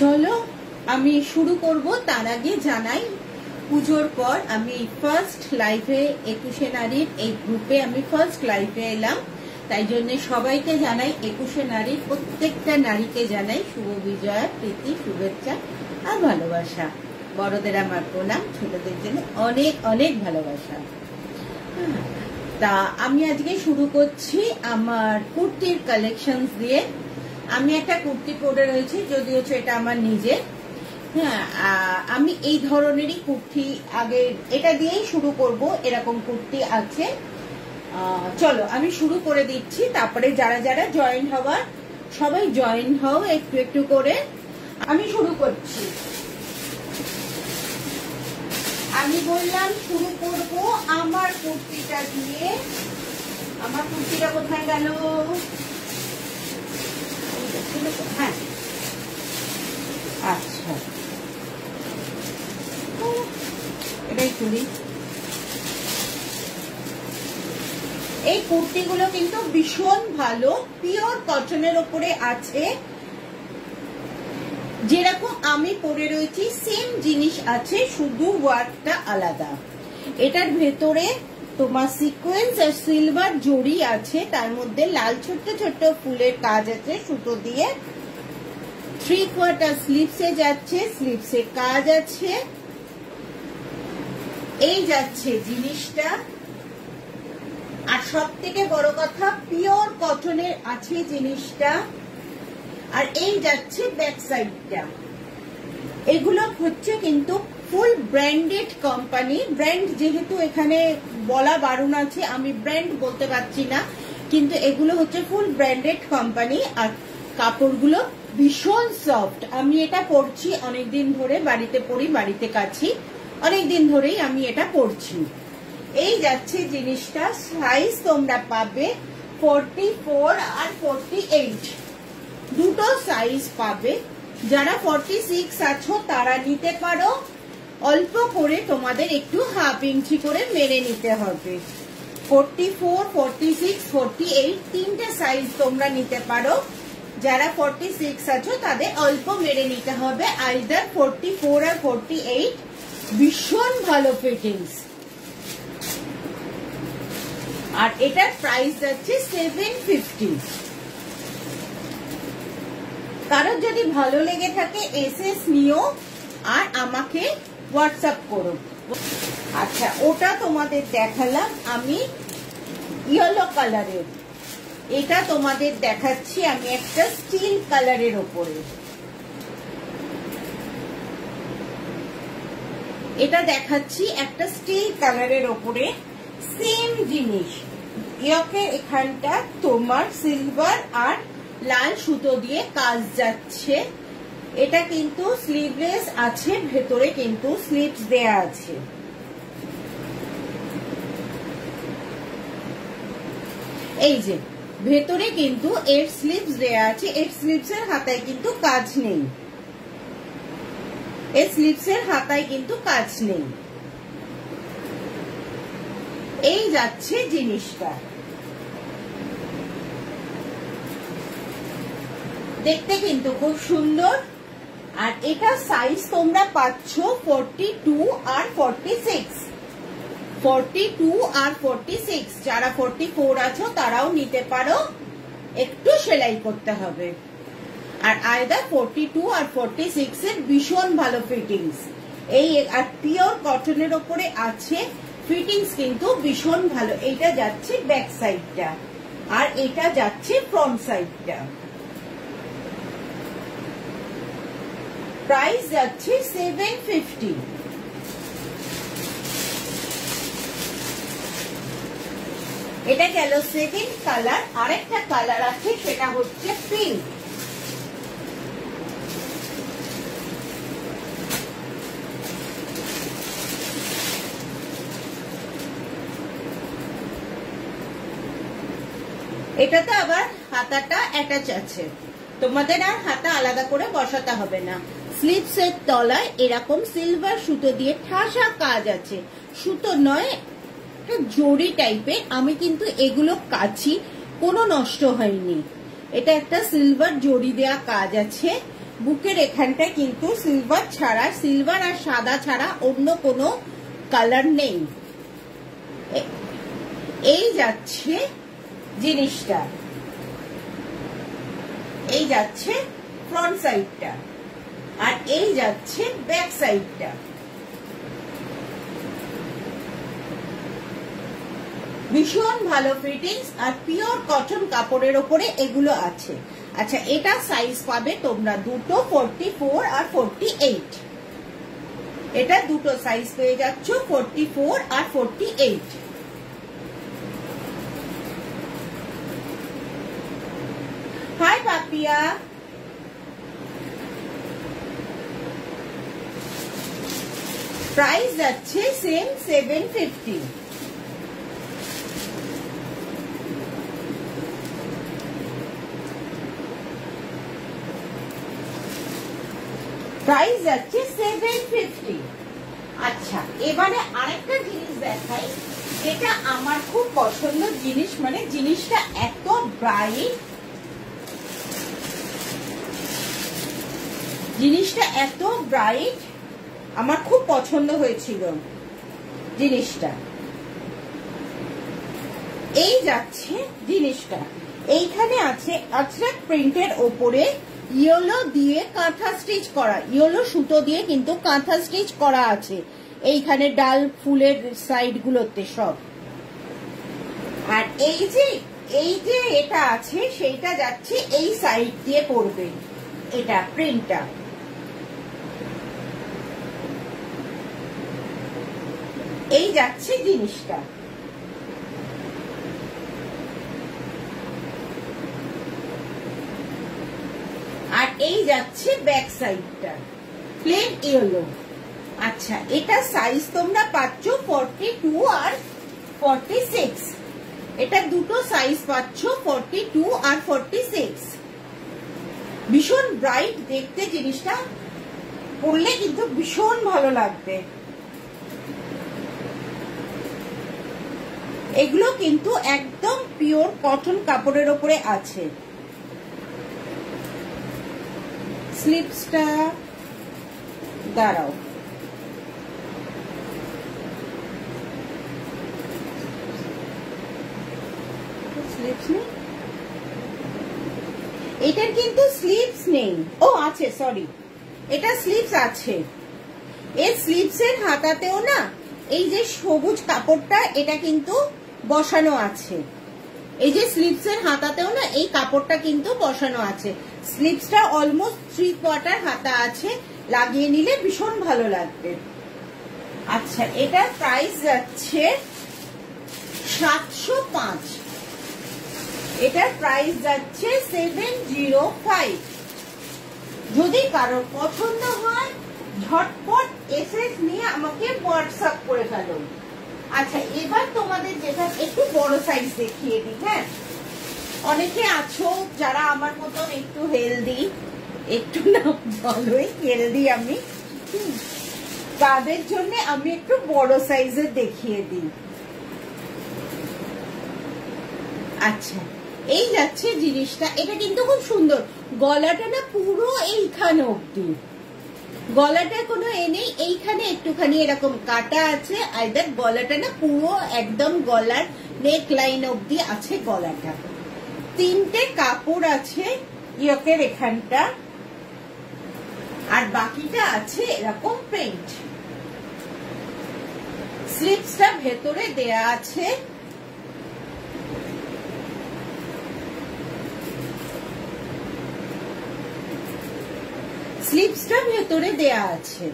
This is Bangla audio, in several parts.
চলো, আমি শুরু করব, তার আগে জানাই, পুজোর পর আমি ফার্স্ট লাইফে একুশে নারীর এই গ্রুপে আমি ফার্স্ট লাইফে এলাম। তাই জন্য সবাইকে জানাই, একুশে নারীর প্রত্যেকটা নারীকে জানাই শুভ বিজয়া, প্রীতি, শুভেচ্ছা আর ভালোবাসা। বড়দের আমার প্রণাম, ছোটদের জন্য অনেক অনেক ভালোবাসা। তা আমি আজকে শুরু করছি আমার কুর্তির কালেকশন দিয়ে। আমি একটা কুর্তি পরে রয়েছি, যদিও এটা আমার নিজে। হ্যাঁ আমি এই ধরনেরই কুর্তি আগে এটা দিয়েই শুরু করব, এরকম কুর্তি আছে। চলো, আমি শুরু করে দিচ্ছি, তারপরে যারা যারা জয়েন হওয়ার, সবাই জয়েন হও একটু একটু করে। আমি শুরু করছি। আমি বললাম শুরু করব আমার কুর্তিটা দিয়ে। আমার কুর্তিটা কোথায় গেল? হ্যাঁ। আচ্ছা। এটাই করি এই কুর্তিগুলো কিন্তু ভীষণ ভালো। পিওর কটনের ওপরে আছে। যেরকম আমি পরে রয়েছি, সেম জিনিস আছে, শুধু ওয়ার্কটা আলাদা। এটার ভেতরে তোমার সিকোয়েন্স আর সিলভার জড়ি আছে, তার মধ্যে লাল ছোট্ট ছোট্ট ফুলের কাজ আছে, সুতো দিয়ে। থ্রি কোয়ার্টার স্লিপসে যাচ্ছে স্লিপসে কাজ আছে। এই যাচ্ছে জিনিসটা। আর সব থেকে বড় কথা পিওর কটনের আছে জিনিসটা। আর এই যাচ্ছে ব্যাক সাইডটা এগুলো হচ্ছে কিন্তু ফুল ব্র্যান্ডেড কোম্পানি। ব্র্যান্ড যেহেতু এখানে বলা বারণ আছে, আমি ব্র্যান্ড বলতে পারছি না, কিন্তু এগুলো হচ্ছে ফুল ব্র্যান্ডেড কোম্পানি আর কাপড়গুলো ভীষণ সফট। আমি এটা পরছি অনেকদিন ধরে, বাড়িতে পরি, বাড়িতে কাছি। অনেকদিন ধরেই আমি এটা পরছি। এই যাচ্ছে জিনিসটা সাইজ তোমরা পাবে ফোরটি ফোর আর ফোরটি এইট দুটো সাইজ পাবে। যারা ফর্টি সিক্স আছো, তারা নিতে পারো। অল্প করে তোমাদের একটু হাফ ইঞ্চি করে মেরে নিতে হবে। Forty four forty six forty eight তিনটে সাইজ তোমরা নিতে পারো। যারা ফোরটি সিক্স আছো, তাদের অল্প মেরে নিতে হবে। আইদার ফোরটি ফোর আর ফোরটি এইট ভীষণ ভালো ফিটিংস আর এটার প্রাইস যাচ্ছে সেভেন ফিফটি কারোর যদি ভালো লেগে থাকে এসএস নিও। আর আমাকে হোয়াটসঅ্যাপ করো। আচ্ছা ওটা তোমাদের দেখালাম আমি ইয়েলো কালারের। এটা তোমাদের দেখাচ্ছি আমি একটা স্টিল কালারের ওপরে। এটা দেখাচ্ছি একটা স্টিল কালারের ওপরে। সেম জিনিস। ইয়কে এখানটা তোমার সিলভার আর লাল সুতো দিয়ে কাজ যাচ্ছে। এটা কিন্তু স্লিভলেস আছে, ভেতরে কিন্তু স্লিভস দেয়া আছে। এই যে, ভেতরে কিন্তু এর স্লিভস দেয়া আছে, এর স্লিভস এর হাতায় কিন্তু কাজ নেই। এর স্লিভস এর হাতায় কিন্তু কাজ নেই। এই যাচ্ছে জিনিসটা। দেখতে কিন্তু খুব সুন্দর। আর এটা সাইজ তোমরা পাচ্ছ ফর্টি টু আর ফর্টি সিক্স ফর্টি টু আর ফর্টি সিক্স যারা ফর্টি ফোর আছো তারাও নিতে পারো। একটু সেলাই করতে হবে। আর আয়দা ফর্টি টু আর ফর্টি সিক্স এর ভীষণ ভালো ফিটিংস এই আর পিওর কটনের ওপরে আছে ফিটিংস কিন্তু ভীষণ ভালো। এইটা যাচ্ছে ব্যাক সাইডটা আর এটা যাচ্ছে ফ্রন্ট সাইডটা প্রাইস যাচ্ছে সেভেন ফিফটি এটা গেল সেকেন্ড কালার আরেকটা কালার আছে, সেটা হচ্ছে পিঙ্ক এটাতে আবার হাতাটা অ্যাটাচ আছে। তোমাদের আর হাতা আলাদা করে বসাতে হবে না। স্লিপসের তলায় এরকম সিলভার সুতো দিয়ে ঠাসা কাজ আছে। সুতো নয় জড়ি টাইপের আমি কিন্তু এগুলো কাছি কোনো নষ্ট হয়নি। এটা একটা সিলভার জড়ি দেয়া কাজ আছে। বুকের এখানটায় কিন্তু সিলভার ছাড়া সিলভার আর সাদা ছাড়া অন্য কোনো কালার নেই। এই যাচ্ছে জিনিসটা। এই যাচ্ছে ফ্রন্ট সাইডটা আর এই যাচ্ছে ব্যাক সাইডটা ভীষণ ভালো ফিটিংস আর পিওর কটন কাপড়ের ওপরে এগুলো আছে। আচ্ছা এটা সাইজ পাবে তোমরা দুটো ফোরটি ফোর আর ফোরটি এইট এটা দুটো সাইজ পেয়ে যাচ্ছ ফোরটি ফোর আর forty eight hi Papiya price যাচ্ছে সেম সেভেন ফিফটি প্রাইস যাচ্ছে সেভেন ফিফটি আচ্ছা এবারে আরেকটা জিনিস দেখাই। যেটা আমার খুব পছন্দ জিনিস মানে জিনিসটা এত ব্রাইট জিনিসটা এত ব্রাইট আমার খুব পছন্দ হয়েছিল জিনিসটা। এই যাচ্ছে জিনিসটা। এইখানে আছে আজরাক প্রিন্টের ওপরে ইয়েলো দিয়ে কাঁথা স্টিচ করা। ইয়েলো সুতো দিয়ে কিন্তু কাঁথা স্টিচ করা আছে। এইখানে ডাল ফুলের সাইড গুলোতে সব। আর এই যে এই যে এটা আছে, সেইটা যাচ্ছে এই সাইড দিয়ে পড়বে। এটা প্রিন্টটা। এই যাচ্ছে জিনিসটা। আর এই যাচ্ছে ব্যাক সাইডটা প্লেন ইয়েলো আচ্ছা এটা সাইজ তোমরা পাচ্ছ ফর্টি টু আর ফর্টি সিক্স এটা দুটো সাইজ পাচ্ছ ফর্টি টু আর ফর্টি সিক্স ভীষণ ব্রাইট দেখতে জিনিসটা। পরলে কিন্তু ভীষণ ভালো লাগবে। এগুলো কিন্তু একদম পিওর কটন কাপড়ের ওপরে আছে। স্লিপসটা দাঁড়াও। স্লিপস নেই? এটার কিন্তু স্লিপস নেই। ও, আছে সরি এটা স্লিপস আছে। এর স্লিপস এর হাতাতেও না, এই যে সবুজ কাপড়টা, এটা কিন্তু বসানো আছে। এই যে স্লিপস এর হাতাতেও না, এই কাপড়টা কিন্তু বসানো আছে। স্লিপসটা অলমোস্ট থ্রি কোয়ার্টার হাতা আছে, লাগিয়ে নিলে ভীষণ ভালো লাগবে। আচ্ছা এটা প্রাইস যাচ্ছে সাতশো পাঁচ। এটার প্রাইস যাচ্ছে সেভেন জিরো ফাইভ যদি কারোর পছন্দ হয়, ঝটপট এসএস নিয়ে আমাকে হোয়াটসঅ্যাপ করে ফেলো আচ্ছা এবার তোমাদের যেটা একটু বড় সাইজ দেখিয়ে দিই হ্যাঁ? অনেকে আছো যারা আমার মতন একটু হেলদি একটু না ভালোই হেলদি আমি। তাদের জন্য আমি একটু বড় সাইজের দেখিয়ে দিই। আচ্ছা এই যাচ্ছে জিনিসটা, এটা কিন্তু খুব সুন্দর। গলাটা না পুরো এইখানে অব্দি গলাটা কোনো এ নেই, এইখানে একটুখানি এরকম কাটা আছে আইদার গলাটা না পুরো একদম গলার নেক লাইন অব্দি আছে গলাটা। তিনটে কাপড় আছে ইয়কের এখানটা, আর বাকিটা আছে এরকম প্রিন্ট স্লিপসটা ভেতরে দেয়া আছে। স্লিপসটা ভেতরে দেয়া আছে।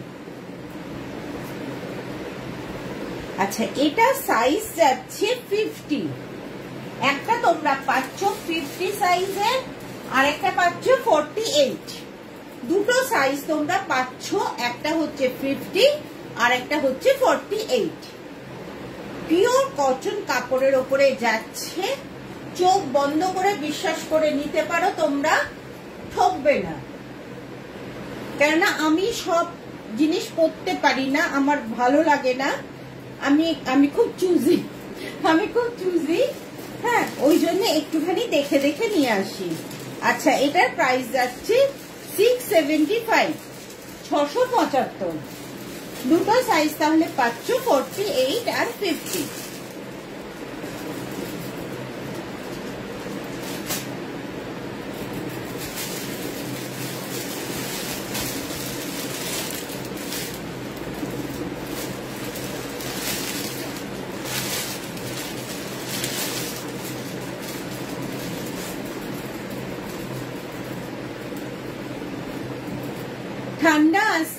আচ্ছা এটা সাইজ যাচ্ছে ফিফটি একটা তোমরা পাচ্ছ ফিফটি সাইজের আর একটা পাচ্ছ ফোরটি এইট দুটো সাইজ তোমরা পাচ্ছ, একটা হচ্ছে ফিফটি আর একটা হচ্ছে ফোরটি এইট পিওর কটন কাপড়ের ওপরে যাচ্ছে, চোখ বন্ধ করে বিশ্বাস করে নিতে পারো তোমরা, ঠকবে না। কেননা আমি সব জিনিস পরতে পারি না, আমার ভালো লাগে না। আমি আমি খুব চুজি আমি খুব চুজি হ্যাঁ ওই জন্য একটুখানি দেখে দেখে নিয়ে আসি। আচ্ছা এটার প্রাইস যাচ্ছে সিক্স সেভেন্টি ফাইভ ছশো পঁচাত্তর। দুটো সাইজ তাহলে পাচ্ছ ফোরটি এইট আর ফিফটি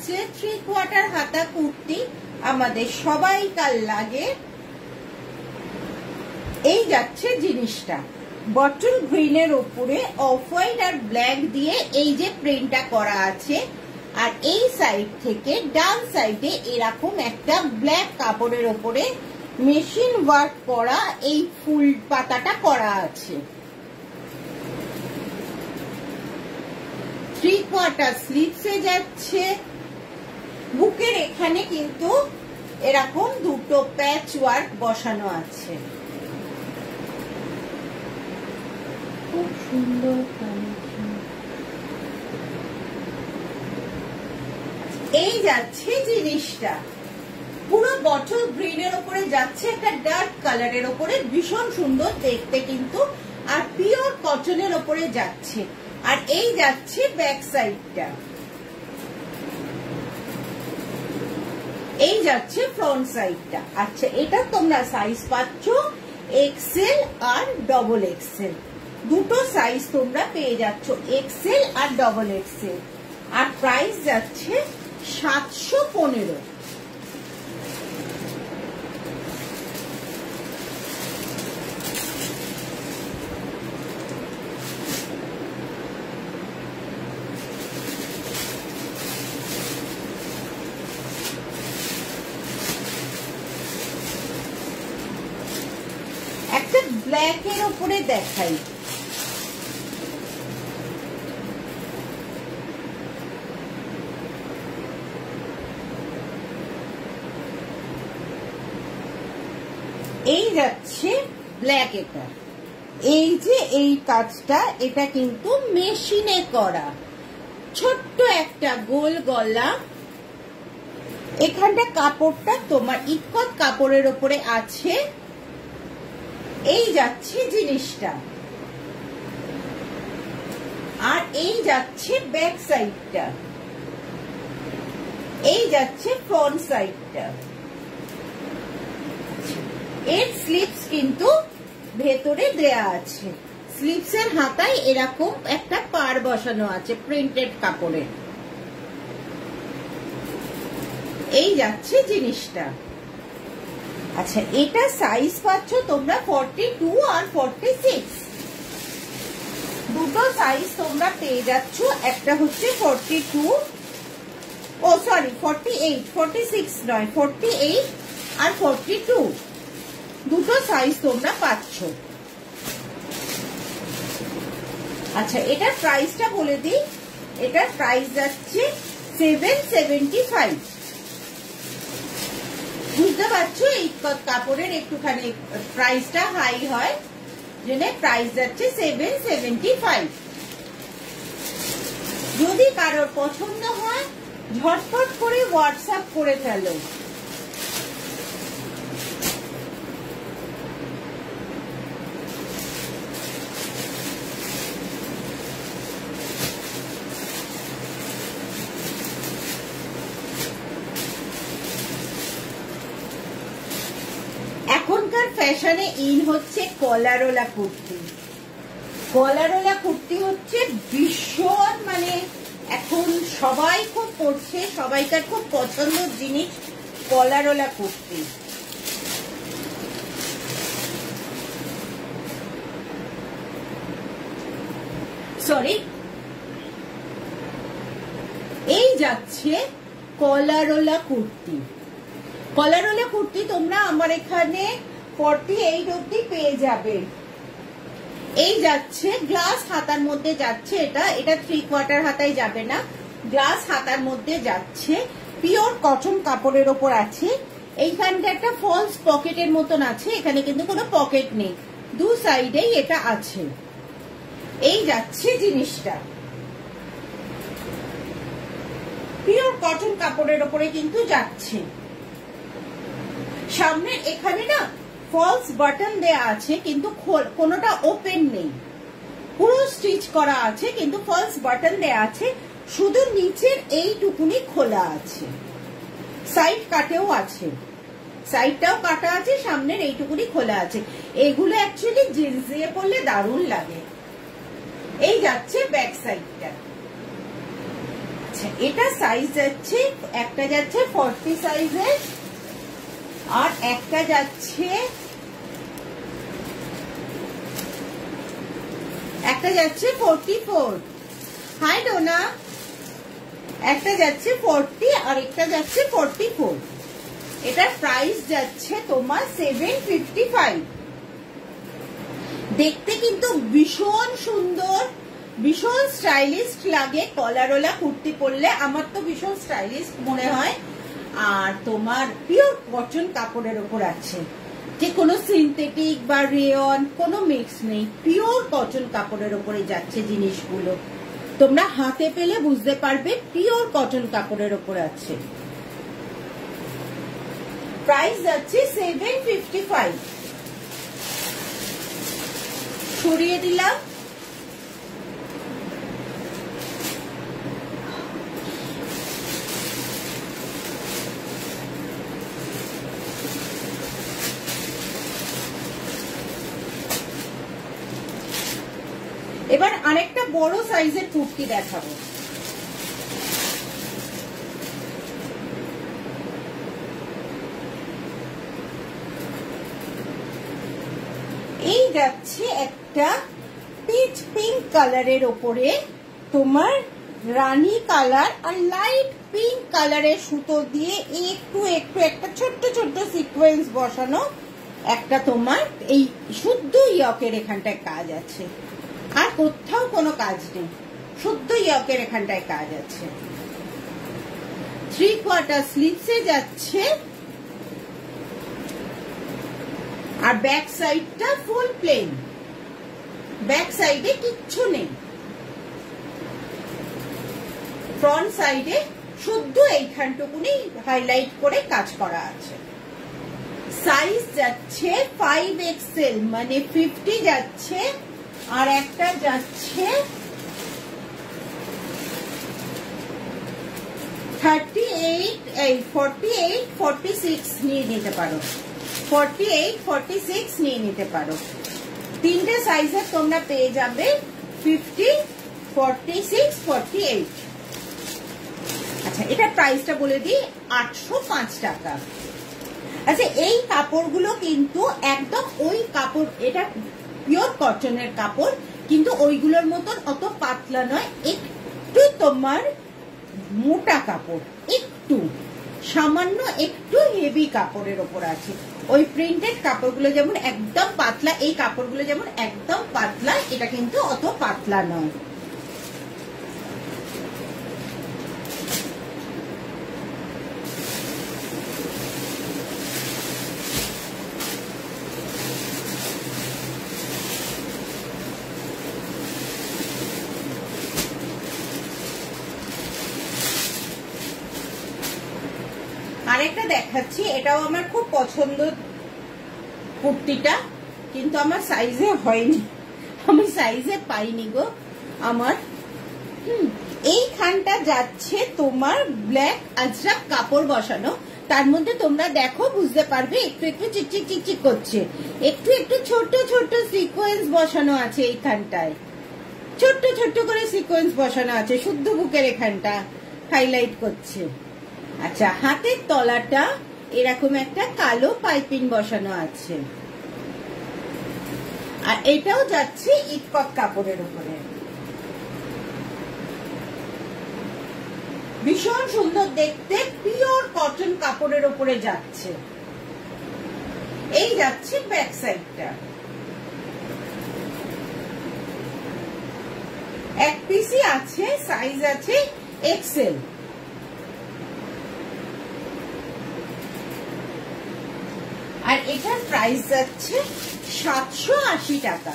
আসছে থ্রি কোয়ার্টার হাতা কুর্তি আমাদের সবাইকার লাগে। এই যাচ্ছে জিনিসটা। বটল গ্রিনের ওপরে অফ হোয়াইট আর ব্ল্যাক দিয়ে এই যে প্রিন্টটা করা আছে, আর এই সাইড থেকে ডান সাইডে এরকম একটা ব্ল্যাক কাপড়ের ওপরে মেশিন ওয়ার্ক করা এই ফুল পাতাটা করা আছে। থ্রি কোয়ার্টার স্লিপসে যাচ্ছে বুকের এখানে কিন্তু এরকম দুটো প্যাচ ওয়ার্ক বসানো আছে। খুব সুন্দর এই যাচ্ছে জিনিসটা। পুরো বটল গ্রিন এর ওপরে যাচ্ছে একটা ডার্ক কালারের ওপরে ভীষণ সুন্দর দেখতে কিন্তু আর পিওর কটনের ওপরে যাচ্ছে। আর এই যাচ্ছে ব্যাক সাইডটা এই যাচ্ছে ফ্রন্ট সাইডটা আচ্ছা এটা তোমরা সাইজ পাচ্ছ এক্সেল আর ডবল এক্সেল দুটো সাইজ তোমরা পেয়ে যাচ্ছ এক্সেল আর ডবল এক্সেল আর প্রাইস যাচ্ছে সাতশো পনেরো একটা ব্ল্যাকের ওপরে দেখাই। এই যাচ্ছে ব্ল্যাক এটা। এই যে এই কাজটা, এটা কিন্তু মেশিনে করা। ছোট্ট একটা গোল গলা। এখানটা কাপড়টা তোমার ইকত কাপড়ের ওপরে আছে। এই যাচ্ছে জিনিসটা। আর এই যাচ্ছে ব্যাক সাইডটা এই যাচ্ছে ফ্রন্ট সাইডটা এর স্লিপস কিন্তু ভেতরে দেয়া আছে। স্লিপস এর হাতায় এরকম একটা পার বসানো আছে প্রিন্টেড কাপড়ের। এই যাচ্ছে জিনিসটা। আচ্ছা এটা সাইজ পাচ্ছ তোমরা ফর্টি টু আর ফর্টি সিক্স দুটো সাইজ তোমরা পেয়ে যাচ্ছ, একটা হচ্ছে forty two oh sorry forty eight forty six নয় ফর্টি এইট আর ফর্টি টু দুটো সাইজ তোমরা পাচ্ছ। আচ্ছা এটার প্রাইসটা বলে দিই। এটার প্রাইস যাচ্ছে সেভেন সেভেন্টি ফাইভ বুঝতে পারছ? এই কাপড়ের একটুখানি প্রাইসটা হাই হয়। জন্য প্রাইস যাচ্ছে সেভেন সেভেন্টি ফাইভ যদি কারোর পছন্দ হয়, ঝটপট করে হোয়াটসঅ্যাপ করে ফেলো। ফ্যাশনে ইন হচ্ছে কলারোলা কুর্তি। কলারোলা কুর্তি হচ্ছে ভীষণ মানে এখন সবাই খুব পড়ছে সবাইকার খুব পছন্দের জিনিস কলারোলা কুর্তি। সরি এই যাচ্ছে কলারোলা কুর্তি। কলারোলা কুর্তি তোমরা আমার এখানে ফর্টি এইট পেয়ে যাবে। এই যাচ্ছে গ্লাস হাতার মধ্যে যাচ্ছে এটা। এটা থ্রি কোয়ার্টার হাতায় যাবে না। গ্লাস হাতার মধ্যে যাচ্ছে। পিওর কটন কাপড়ের ওপর আছে। এইখানটা একটা ফলস পকেটের মতন আছে। এখানে কিন্তু কোনো পকেট নেই। দু সাইডেই এটা আছে। এই যাচ্ছে জিনিসটা। পিওর কটন কাপড়ের ওপরে কিন্তু যাচ্ছে। সামনে এখানে না ফলস বাটন দেয়া আছে, কিন্তু কোনোটা ওপেন নেই। পুরো স্টিচ করা আছে, কিন্তু ফলস বাটন দেয়া আছে। শুধু নিচের এইটুকুনি খোলা আছে। সাইড কাটেও আছে। সাইডটাও কাটা আছে, সামনের এইটুকুনি খোলা আছে। এগুলো অ্যাকচুয়ালি জিন্স দিয়ে পরলে দারুণ লাগে। এই যাচ্ছে ব্যাক সাইডটা আচ্ছা এটা সাইজ যাচ্ছে, একটা যাচ্ছে ফর্টি সাইজের আর একটা যাচ্ছে একটা যাচ্ছে ফোরটি ফোর হাই ডোনা একটা যাচ্ছে ফোরটি আর একটা যাচ্ছে ফোরটি ফোর এটার প্রাইস যাচ্ছে তোমার সেভেন ফিফটি ফাইভ দেখতে কিন্তু ভীষণ সুন্দর, ভীষণ স্টাইলিস্ট লাগে। কলারওয়ালা কুর্তি পরলে আমার তো ভীষণ স্টাইলিস্ট মনে হয়। আর তোমার পিওর কটন কাপড়ের ওপর আছে। যে কোনো সিনথেটিক বা রেয়ন কোনো মিক্স নেই পিওর কটন কাপড়ের ওপরে যাচ্ছে জিনিসগুলো। তোমরা হাতে পেলে বুঝতে পারবে পিওর কটন কাপড়ের ওপরে আছে। প্রাইস যাচ্ছে সেভেন ফিফটি ফাইভ সরিয়ে দিলাম এবার আরেকটা বড় সাইজের কুর্তি দেখাবো। এই যাচ্ছে একটা পিচ পিঙ্ক কালারের ওপরে তোমার রানী কালার আর লাইট পিঙ্ক কালারের সুতো দিয়ে একটু একটু একটা ছোট্ট ছোট্ট সিকোয়েন্স বসানো একটা তোমার এই শুদ্ধ ইয়কের এখানটায় কাজ আছে। আর কোথাও কোনো কাজ নেই। শুদ্ধ ইয়কের এখানটায় কাজ আছে। থ্রি কোয়ার্টার স্লিভসে যাচ্ছে। আর ব্যাক সাইডটা ফুল প্লেন ব্যাক সাইডে কিচ্ছু নেই। ফ্রন্ট সাইডে শুদ্ধ এইখানটুকুনি হাইলাইট করে কাজ করা আছে। সাইজ যাচ্ছে ফাইভ এক্সেল মানে ফিফটি যাচ্ছে আর একটা যাচ্ছে থার্টি এইট এই ফর্টি এইট ফর্টি সিক্স নিয়ে নিতে পারো। ফর্টি এইট ফর্টি সিক্স নিয়ে নিতে পারো। তিনটে সাইজের তোমরা পেয়ে যাবে fifty forty six forty eight আচ্ছা এটা প্রাইসটা বলে দিই, আটশো পাঁচ টাকা। আচ্ছা এই কাপড়গুলো কিন্তু একদম ওই কাপড়, এটা পিওর কটনের কাপড়, কিন্তু ওইগুলোর মতন অত পাতলা নয়, একটু তোমার মোটা কাপড়, একটু, সামান্য একটু হেভি কাপড়ের ওপর আছে। ওই প্রিন্টেড কাপড়গুলো যেমন একদম পাতলা, এই কাপড়গুলো যেমন একদম পাতলা, এটা কিন্তু অত পাতলা নয় আরেকটা দেখাচ্ছি এটাও আমার খুব পছন্দ কুর্তিটা, কিন্তু আমার সাইজে হয়নি। আমি সাইজে পাইনি গো, আমার। এইখানটা যাচ্ছে তোমার ব্ল্যাক আজরাক কাপড় বসানো। তার মধ্যে তোমরা দেখো, বুঝতে পারবে, একটু একটু চিকচিক চিকচিক করছে। একটু একটু ছোট ছোট সিকোয়েন্স বসানো আছে এইখানটায়। ছোট্ট ছোট্ট করে সিকোয়েন্স বসানো আছে, শুদ্ধ বুকের এখানটা হাইলাইট করছে। আচ্ছা হাতের তলাটা এরকম একটা কালো পাইপিং বসানো আছে। আর এটাও যাচ্ছে ইটকক কাপড়ের উপরে। ভীষণ সুন্দর দেখতে, পিওর কটন কাপড়ের উপরে যাচ্ছে। এই যাচ্ছে ব্যাক সাইডটা। এক পিসি আছে সাইজ আছে এক্সেল এটার প্রাইস যাচ্ছে সাতশো আশি টাকা।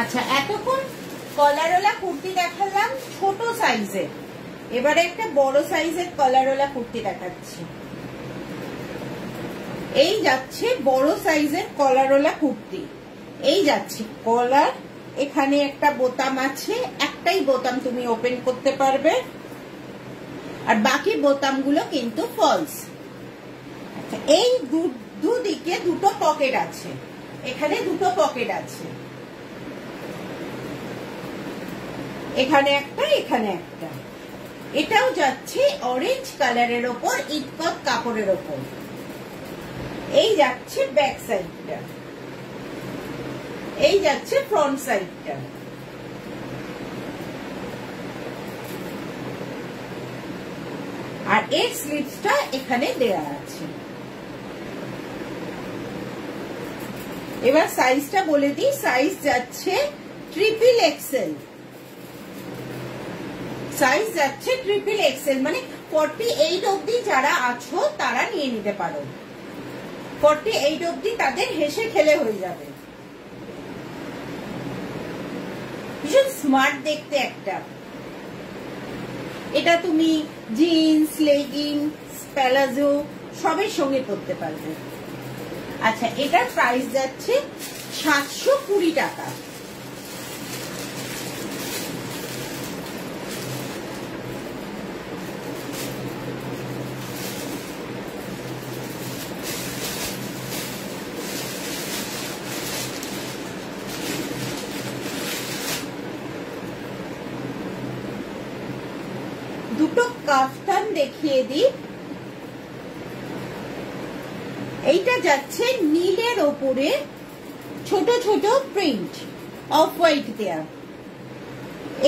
আচ্ছা এতক্ষণ কলারোলা কুর্তি দেখালাম ছোট সাইজের এবারে একটা বড় সাইজের কলারোলা কুর্তি দেখাচ্ছি। এই যাচ্ছে বড় সাইজের কলারোলা কুর্তি। এই যাচ্ছে কলার এখানে একটা বোতাম আছে, একটাই বোতাম তুমি ওপেন করতে পারবে। আর বাকি বোতামগুলো কিন্তু ফলস আচ্ছা এই দুদিকে দুটো পকেট আছে। এখানে দুটো পকেট আছে। এখানে একটা এখানে একটা। এটাও যাচ্ছে অরেঞ্জ কালারের ওপর ইটকট কাপড়ের ওপর। এই যাচ্ছে ব্যাক সাইডটা এই যাচ্ছে ফ্রন্ট সাইডটা আর এর স্লিপসটা এখানে দেয়া আছে। এবার সাইজটা বলে দিই সাইজ যাচ্ছে ট্রিপল এক্সেল সাইজ যাচ্ছে ট্রিপল এক্সেল মানে ফর্টি এইট অব্দি যারা আছো, তারা নিয়ে নিতে পারো। ফর্টি এইট অব্দি তাদের হেসে খেলে হয়ে যাবে। ভীষণ স্মার্ট দেখতে একটা। এটা তুমি জিন্স লেগিং প্যালাজো সবের সঙ্গে পড়তে পারবে। আচ্ছা এটার প্রাইস যাচ্ছে সাতশো কুড়ি টাকা দুটো কাফতান দেখিয়ে দিই। এইটা যাচ্ছে নীলের ওপরে ছোট ছোট প্রিন্ট অফ হোয়াইট দেয়া।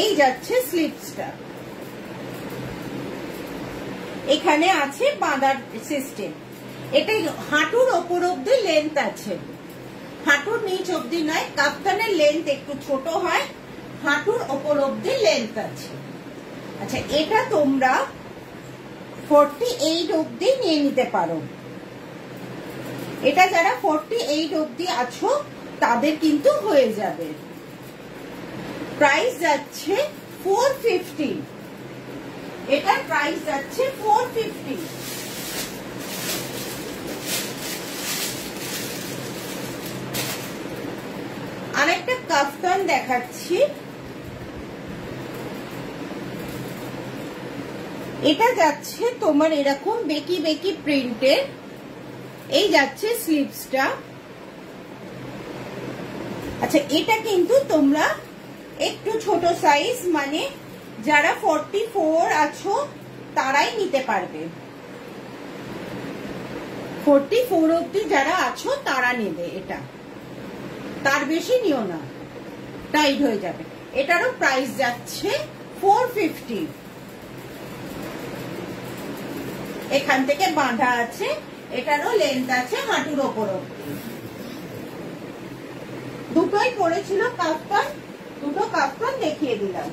এই যাচ্ছে স্লিপসটা এখানে আছে বাঁধার সিস্টেম এটা হাঁটুর ওপর অব্দি লেন্থ আছে। হাঁটুর নিচ অব্দি নয় কাপ্তানের লেন্থ একটু ছোট হয়, হাঁটুর ওপর অব্দি লেন্থ আছে। আচ্ছা এটা তোমরা ফোরটি এইট অব্দি নিয়ে নিতে পারো। এটা যারা ফোরটি এইট অব্দি আছো, তাদের কিন্তু হয়ে যাবে। প্রাইস যাচ্ছে ফোর ফিফটি এটার প্রাইস যাচ্ছে ফোর ফিফটি আরেকটা কাফতান দেখাচ্ছি। এটা যাচ্ছে তোমার এরকম বেকি বেকি প্রিন্টের। এই যাচ্ছে স্লিপসটা। আচ্ছা এটা কিন্তু তোমরা একটু ছোট সাইজ মানে যারা ফর্টি ফোর আছো, তারাই নিতে পারবে। ফোরটি ফোর অব্দি যারা আছো, তারা নেবে এটা। তার বেশি নিও না। টাইট হয়ে যাবে। এটারও প্রাইস যাচ্ছে ফোর ফিফটি এখান থেকে বাঁধা আছে, এটারও লেন্থ আছে হাঁটুর ওপর দুটোই পড়েছিল কাপ্তান দুটো কাপ্তান দেখিয়ে দিলাম।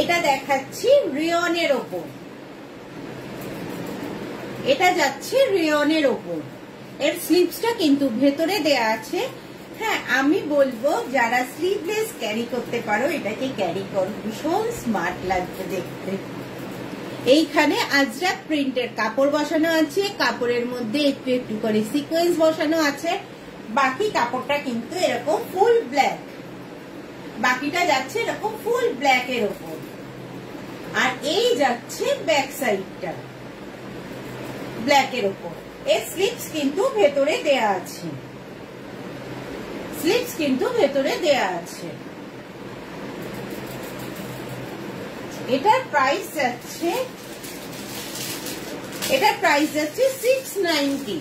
এটা দেখাচ্ছি রিয়নের ওপর। এটা যাচ্ছে রিয়নের ওপর। এর স্লিপসটা কিন্তু ভেতরে দেয়া আছে। হ্যাঁ আমি বলব, যারা স্লিভলেস ক্যারি করতে পারো, এটাকে ক্যারি করো। ভীষণ স্মার্ট লাগবে দেখতে। এইখানে আজরাক প্রিন্টের কাপড় বসানো আছে। কাপড়ের মধ্যে একটু একটু করে সিকোয়েন্স বসানো আছে। বাকি কাপড়টা কিন্তু এরকম ফুল ব্ল্যাক বাকিটা যাচ্ছে এরকম ফুল ব্ল্যাক এর ওপর। আর এই যাচ্ছে ব্যাক সাইডটা ব্ল্যাক এর ওপর। এর স্লিপস কিন্তু ভেতরে দেয়া আছে। স্লিপস কিন্তু ভেতরে দেয়া আছে। এটার প্রাইস যাচ্ছে, এটার প্রাইস যাচ্ছে সিক্স নাইনটি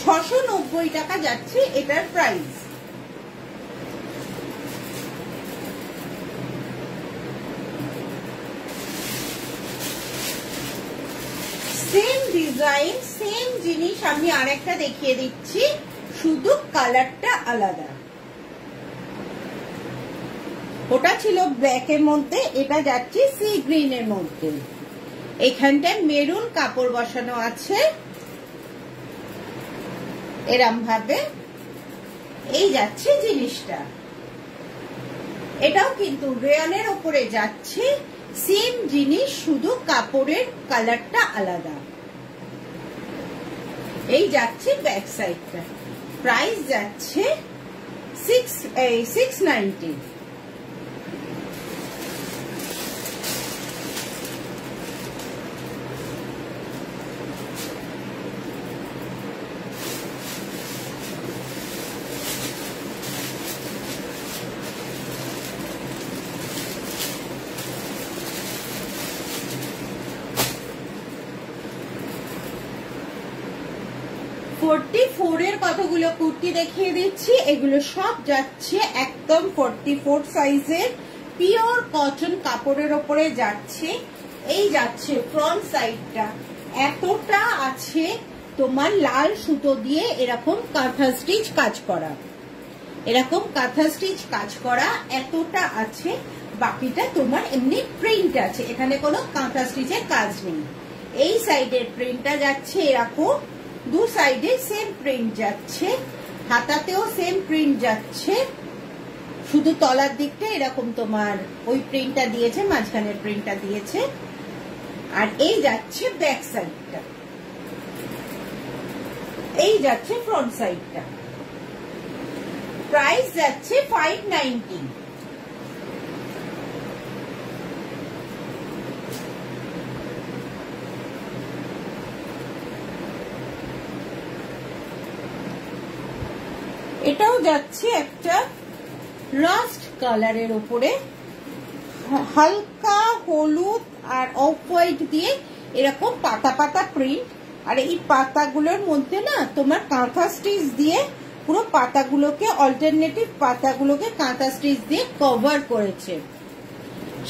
ছশো টাকা যাচ্ছে এটার প্রাইস সেম ডিজাইন সেম জিনিস আমি আরেকটা দেখিয়ে দিচ্ছি। শুধু কালারটা আলাদা। ওটা ছিল ব্ল্যাকের মধ্যে, এটা যাচ্ছে সি গ্রিনের মধ্যে। এখানটায় মেরুন কাপড় বসানো আছে। এরম ভাবে এই যাচ্ছে জিনিসটা। এটাও কিন্তু রেয়নের ওপরে যাচ্ছে। সেম জিনিস, শুধু কাপড়ের কালারটা আলাদা। এই যাচ্ছে ব্যাক সাইডটা প্রাইস যাচ্ছে six six ninety forty four এর কতগুলো কুর্তি দেখিয়ে দিচ্ছি, এগুলো সব যাচ্ছে একদম ফোরটি ফোর সাইজের পিওর কটন কাপড়ের ওপরে যাচ্ছে। এই যাচ্ছে ফ্রন্ট সাইডটা এতটা আছে তোমার লাল সুতো দিয়ে এরকম কাঁথা স্টিচ কাজ করা। এরকম কাঁথা স্টিচ কাজ করা এতটা আছে, বাকিটা তোমার এমনি প্রিন্ট আছে। এখানে কোনো কাঁথা স্টিচের কাজ নেই। এই সাইডের প্রিন্টটা যাচ্ছে এরকম, দু সাইডে সেম প্রিন্ট যাচ্ছে। হাতাতেও সেম প্রিন্ট যাচ্ছে। শুধু তলার দিকটা এরকম তোমার ওই প্রিন্টটা দিয়েছে, মাঝখানের প্রিন্টটা দিয়েছে। আর এই যাচ্ছে ব্যাক সাইডটা এই যাচ্ছে ফ্রন্ট সাইডটা প্রাইস যাচ্ছে ফাইভ নাইনটি এটাও যাচ্ছে একটা রাস্ট কালারের ওপরে। হালকা, হলুদ আর অফ হোয়াইট দিয়ে এরকম পাতা পাতা প্রিন্ট আর এই পাতাগুলোর মধ্যে না তোমার কাঁথা স্টিচ দিয়ে পুরো পাতাগুলোকে অল্টারনেটিভ পাতাগুলোকে কাঁথা স্টিচ দিয়ে কভার করেছে।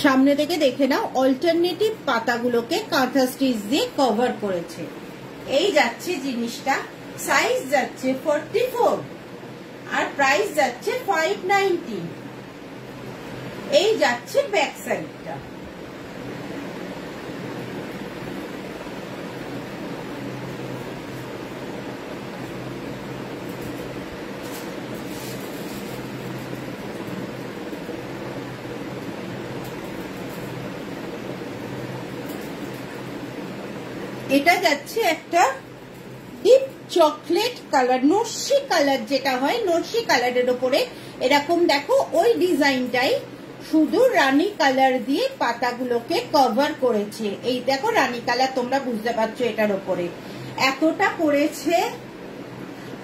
সামনে থেকে দেখে নাও অল্টারনেটিভ পাতাগুলোকে কাঁথা স্টিচ দিয়ে কভার করেছে। এই যাচ্ছে জিনিসটা। সাইজ যাচ্ছে ফোরটি ফোর আর প্রাইস যাচ্ছে ফাইভ নাইনটি এই যাচ্ছে ব্যাক সাইডটা এটা যাচ্ছে একটা ডিপ চকলেট কালার নস্যি কালার যেটা হয় নস্যি কালারের উপরে। এরকম দেখো, ওই ডিজাইনটাই শুধু রানী কালার দিয়ে পাতাগুলোকে কভার করেছে। এই দেখো, রানী কালার তোমরা বুঝতে পারছ এটার উপরে। এতটা করেছে।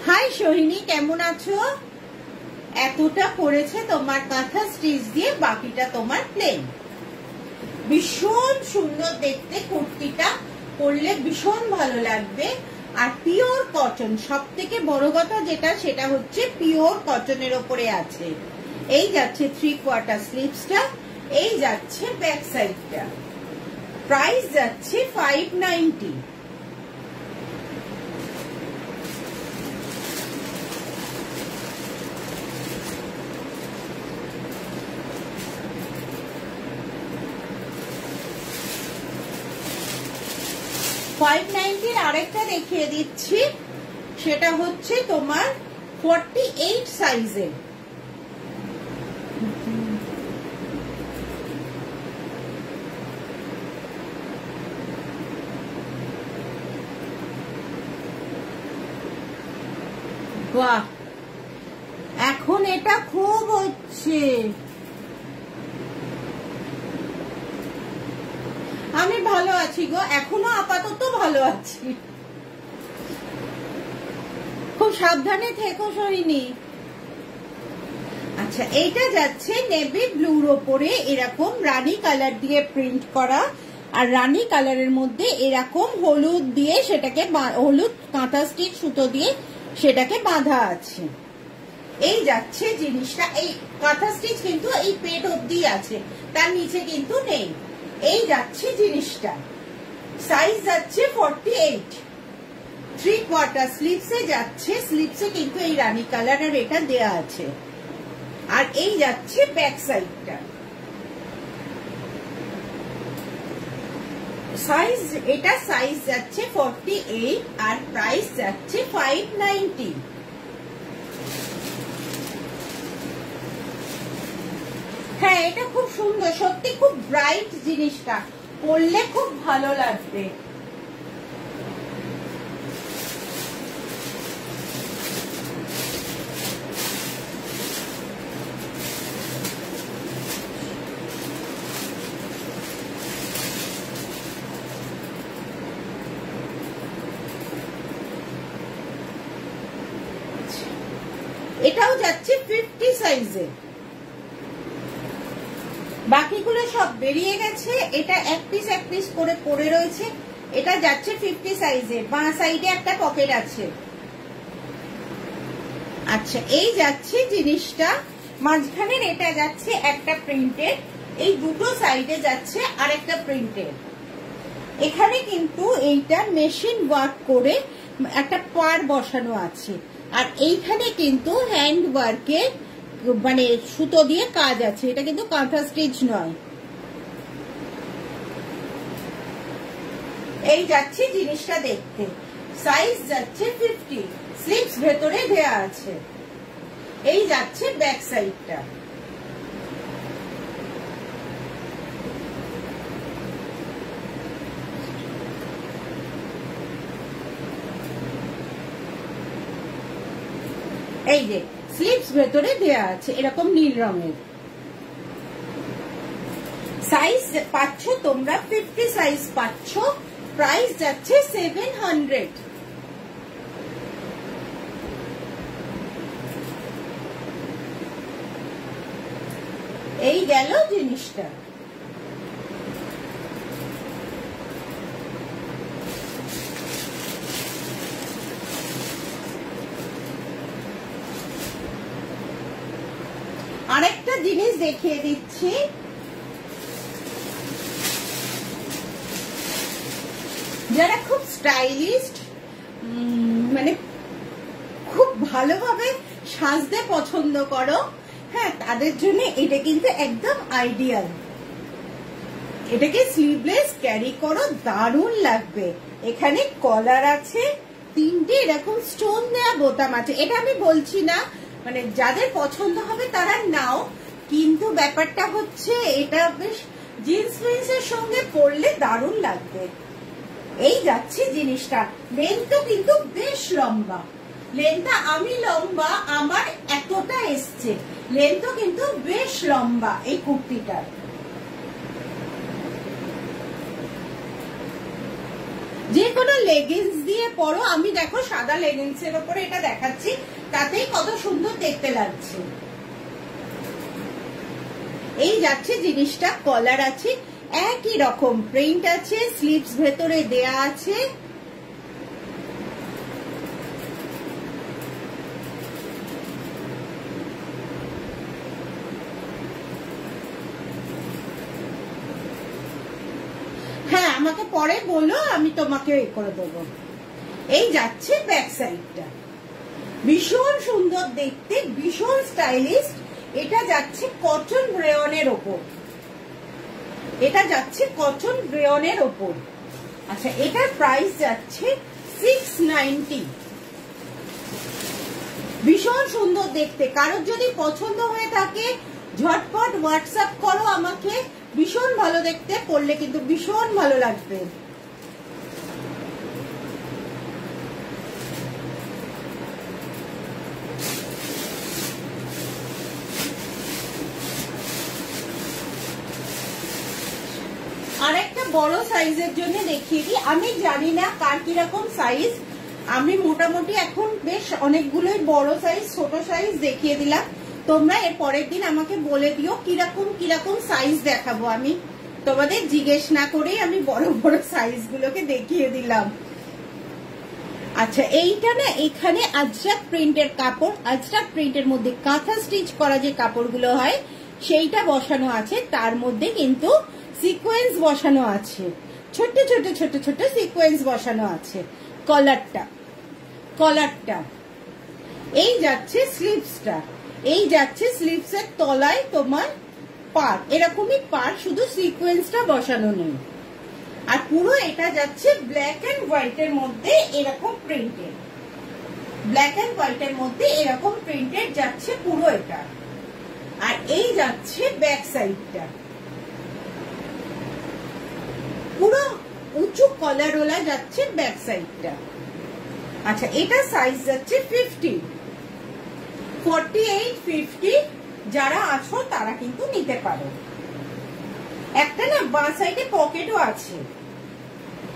হাই সোহিনী, কেমন আছো? এতটা করেছে তোমার কাঁথা স্টিচ দিয়ে, বাকিটা তোমার প্লেন ভীষণ সুন্দর দেখতে, কুর্তিটা পরলে ভীষণ ভালো লাগবে। আর পিওর কটন সব থেকে বড় কথা যেটা, সেটা হচ্ছে পিওর কটনের ওপরে আছে। এই যাচ্ছে থ্রি কোয়ার্টার স্লিপসটা এই যাচ্ছে ব্যাক সাইডটা প্রাইস যাচ্ছে ফাইভ নাইনটি ফাইভ নাইনটির আরেকটা দেখিয়ে দিচ্ছি। সেটা হচ্ছে তোমার ফর্টি এইট সাইজের বাহ এখন এটা খুব হচ্ছে আমি ভালো আছি গো এখনও আপাতত আছি খুব সাবধানে থেকো সহিনী আচ্ছা এইটা যাচ্ছে নেভি ব্লুর ওপরে এরকম রানী কালার দিয়ে প্রিন্ট করা, আর রানী কালারের মধ্যে এরকম হলুদ দিয়ে সেটাকে হলুদ কাঁথা স্টিচ সুতো দিয়ে সেটাকে বাঁধা আছে। এই যাচ্ছে জিনিসটা, এই কাঁথা স্টিচ কিন্তু এই পেট অব্দি আছে, তার নিচে কিন্তু নেই। এই যাচ্ছে জিনিসটা। সাইজ যাচ্ছে ফর্টি এইট থ্রি কোয়ার্টার স্লিপসে যাচ্ছে স্লিপসে কিন্তু এই রানী এটা দেয়া আছে। আর এই যাচ্ছে ব্যাক সাইডটা সাইজ এটা সাইজ যাচ্ছে ফর্টি এইট আর প্রাইস যাচ্ছে ফাইভ নাইনটি হ্যাঁ এটা খুব সুন্দর, সত্যি খুব ব্রাইট জিনিসটা। পরলে খুব ভালো লাগবে এটাও যাচ্ছে ফিফটি সাইজে বাকিগুলো সব বেরিয়ে গেছে এটা এক পিস এক পিস করে পড়ে রয়েছে। এটা যাচ্ছে ফিফটি সাইজে বাঁ সাইডে একটা পকেট আছে। আচ্ছা এই যাচ্ছে জিনিসটা। মাঝখানের এটা যাচ্ছে একটা প্রিন্টেড এই দুটো সাইডে যাচ্ছে আরেকটা প্রিন্টেড এখানে কিন্তু এইটা মেশিন ওয়ার্ক করে একটা পার বসানো আছে। আর এইখানে কিন্তু হ্যান্ড ওয়ার্কে মানে সুতো দিয়ে কাজ আছে। এটা কিন্তু কাঁথা স্টিচ নয়। এই যাচ্ছে জিনিসটা দেখতে। সাইজ যাচ্ছে ফিফটি স্লিপস ভেতরে দেয়া আছে। এই যাচ্ছে ব্যাক সাইডটা এই যে স্লিপস ভেতরে দেয়া আছে, এরকম নীল রঙের। সাইজ পাচ্ছ তোমরা ফিফটি সাইজ পাচ্ছ। প্রাইস যাচ্ছে সেভেন হান্ড্রেড এই গেল জিনিসটা। আরেকটা জিনিস দেখিয়ে দিচ্ছি যারা খুব স্টাইলিস্ট মানে খুব ভালোভাবে সাজতে পছন্দ করো। হ্যাঁ তাদের জন্য এটা কিন্তু একদম আইডিয়াল এটাকে স্লিভলেস ক্যারি করো, দারুণ লাগবে। এখানে কলার আছে, তিনটে এরকম স্টোন দেওয়া বোতাম আছে। এটা আমি বলছি না মানে যাদের পছন্দ হবে তারা নাও। কিন্তু ব্যাপারটা হচ্ছে, এটা বেশ জিন্স ফিন্সের সঙ্গে পরলে দারুণ লাগবে। এই যাচ্ছে জিনিসটা। লেন্থও কিন্তু বেশ লম্বা। লেন্থটা আমি লম্বা, আমার এতটা এসছে। লেন্থও কিন্তু বেশ লম্বা এই কুর্তিটার। যে কোনো লেগিংস দিয়ে পরো, আমি দেখো সাদা লেগিংস এর উপরে এটা দেখাচ্ছি, তাতেই কত সুন্দর দেখতে লাগছে। এই যাচ্ছে জিনিসটা কলার আছে একই রকম প্রিন্ট আছে স্লিপস ভেতরে দেয়া আছে। হ্যাঁ আমাকে পরে বলো, আমি তোমাকে এ করে দেবো। এই যাচ্ছে ব্যাক সাইডটা ভীষণ সুন্দর দেখতে, ভীষণ স্টাইলিশ এটা যাচ্ছে কটন রেয়নের ওপর। এটা যাচ্ছে কটন রেয়নের ওপর। আচ্ছা এটার প্রাইস যাচ্ছে সিক্স নাইনটি ভীষণ সুন্দর দেখতে। কারোর যদি পছন্দ হয়ে থাকে, ঝটপট হোয়াটসঅ্যাপ করো আমাকে। ভীষণ ভালো দেখতে, পড়লে কিন্তু ভীষণ ভালো লাগবে আরেকটা বড় সাইজের জন্য দেখিয়ে দিই। আমি জানি না কার কীরকম সাইজ আমি মোটামুটি এখন বেশ অনেকগুলোই বড় সাইজ ছোট সাইজ দেখিয়ে দিলাম। তোমরা এর পরের দিন আমাকে বলে দিও কীরকম কীরকম সাইজ দেখাবো আমি। তোমাদের জিজ্ঞেস না করেই আমি বড় বড় সাইজ গুলোকে দেখিয়ে দিলাম। আচ্ছা এইটা না এখানে আজরাক প্রিন্টের কাপড়, আজরাক প্রিন্টের মধ্যে কাঁথা স্টিচ করা যে কাপড়গুলো হয়, সেইটা বসানো আছে। তার মধ্যে কিন্তু সিকোয়েন্স বসানো আছে। ছোট ছোট ছোট ছোট সিকোয়েন্স বসানো আছে। কলারটা কলারটা এই যাচ্ছে স্লিপসটা এই যাচ্ছে স্লিভস এর তলায় তোমার পার এরকমই পার শুধু সিকোয়েন্সটা বসানো নেই। আর পুরো এটা যাচ্ছে ব্ল্যাক এন্ড হোয়াইট এর মধ্যে এরকম প্রিন্টেড ব্ল্যাক এন্ড হোয়াইট এর মধ্যে এরকম প্রিন্টেড যাচ্ছে পুরো এটা। আর এই যাচ্ছে ব্যাক সাইডটা পুরো উঁচু কলারওয়ালা যাচ্ছে ব্যাক সাইডটা আচ্ছা এটা সাইজ যাচ্ছে ফিফটি ফর্টি এইট ফিফটি যারা আছো তারা কিন্তু নিতে পারো। একটা না, বাঁ সাইডে পকেটও আছে।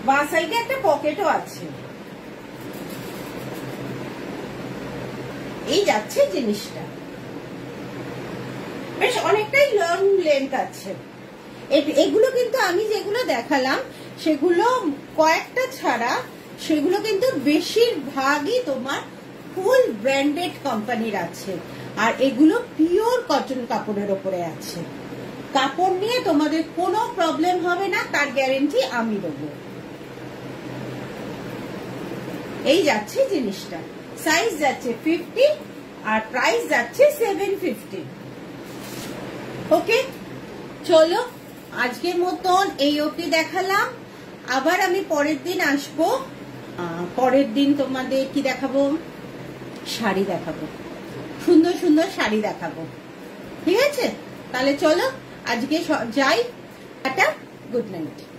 বাঁ সাইডে একটা পকেটও আছে। এই যাচ্ছে জিনিসটা। বেশ, অনেকটাই লং লেন্থ আছে। এগুলো কিন্তু আমি যেগুলো দেখালাম, সেগুলো কয়েকটা ছাড়া সেগুলো কিন্তু বেশিরভাগই তোমার ফুল ব্র্যান্ডেড কোম্পানির আছে। আর এগুলো পিওর কটন কাপড়ের ওপরে আছে। কাপড় নিয়ে তোমাদের কোনো প্রবলেম হবে না, তার গ্যারেন্টি আমি দেবো। এই যাচ্ছে জিনিসটা। সাইজ যাচ্ছে ফিফটি, আর প্রাইস যাচ্ছে সেভেন ফিফটি। ওকে? চলো আজকের মতন এই অবধি দেখালাম। আবার আমি পরের দিন আসব। পরের দিন তোমাদের কি দেখাবো? শাড়ি দেখাবো। সুন্দর সুন্দর শাড়ি দেখাবো। ঠিক আছে? তাহলে চলো, আজকে যাই। একটা গুড নাইট